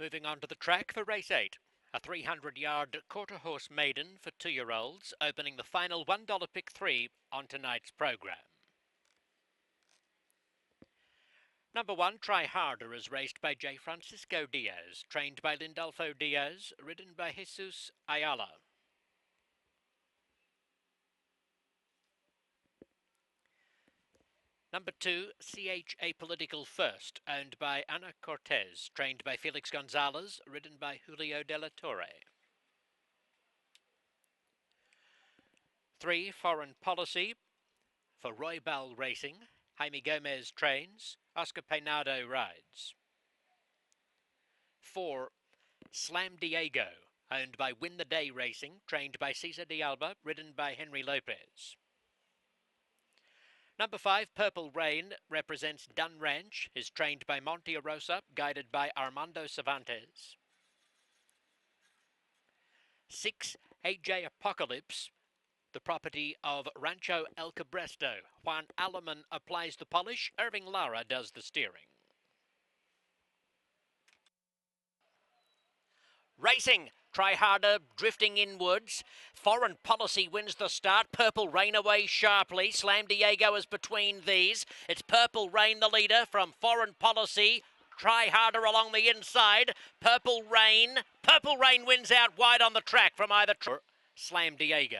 Moving on to the track for race eight. A 300 yard quarter horse maiden for two year olds, opening the final $1 pick three on tonight's program. Number one, Try Harder, is raced by J. Francisco Diaz, trained by Lindolfo Diaz, ridden by Jesus Ayala. Number two, CHA Political First, owned by Ana Cortez, trained by Felix Gonzalez, ridden by Julio de la Torre. Three, Foreign Policy, for Roy Roybal Racing, Jaime Gomez trains, Oscar Peinado rides. Four, Slam Diego, owned by Win the Day Racing, trained by Cesar de Alba, ridden by Henry Lopez. Number five, Purple Rain, represents Dun Ranch, is trained by Monte Rosa, guided by Armando Cervantes. Six, AJ Apocalypse, the property of Rancho El Cabresto. Juan Alaman applies the polish, Irving Lara does the steering. Racing, Try harder, drifting inwards. Foreign policy wins the start. Purple Rain away sharply. Slam Diego is between these. It's Purple Rain the leader from Foreign Policy. Try harder along the inside. Purple Rain. Purple Rain wins out wide on the track from either. Slam Diego.